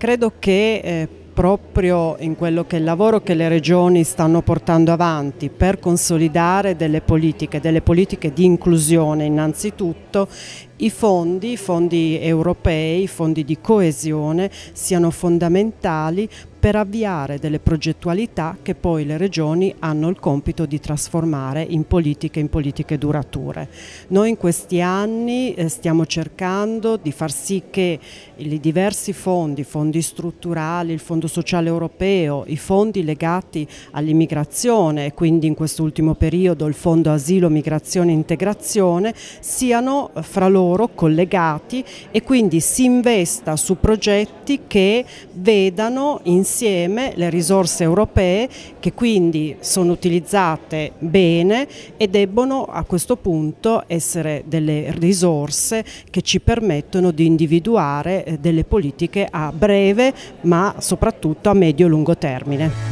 Credo che eh, proprio in quello che è il lavoro che le regioni stanno portando avanti per consolidare delle politiche, delle politiche di inclusione innanzitutto, i fondi, i fondi europei, i fondi di coesione siano fondamentali per avviare delle progettualità che poi le regioni hanno il compito di trasformare in politiche, in politiche durature. Noi in questi anni eh, stiamo cercando di far sì che i diversi fondi, fondi strutturali, il Fondo Sociale Europeo, i fondi legati all'immigrazione e quindi in quest'ultimo periodo il Fondo Asilo, Migrazione e Integrazione siano fra loro collegati e quindi si investa su progetti che vedano in insieme le risorse europee che quindi sono utilizzate bene e debbono a questo punto essere delle risorse che ci permettono di individuare eh, delle politiche a breve ma soprattutto a medio-lungo termine.